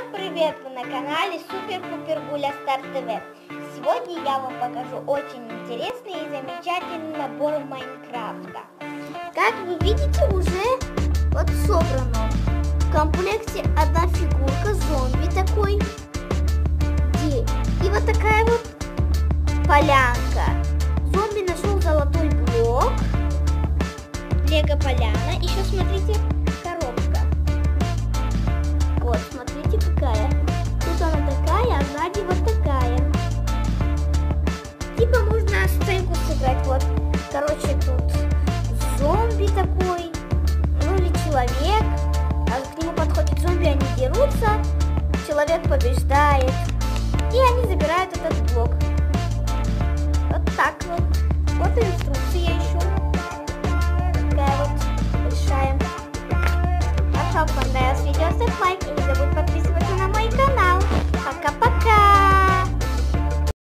Всем привет! Вы на канале Супер Пупер Гуля Стар ТВ. Сегодня я вам покажу очень интересный и замечательный набор Майнкрафта. Как вы видите, уже вот собрано. В комплекте одна фигурка, зомби такой. И вот такая вот полянка. Зомби нашел золотой блок. Лего поляна. Типа можно сценку сыграть. Вот, короче, тут зомби такой, ну или человек. А к нему подходит зомби, они дерутся. Человек побеждает. И они забирают этот блок. Вот так вот. Вот инструкция еще. Такая вот большая. А что, понравилось видео,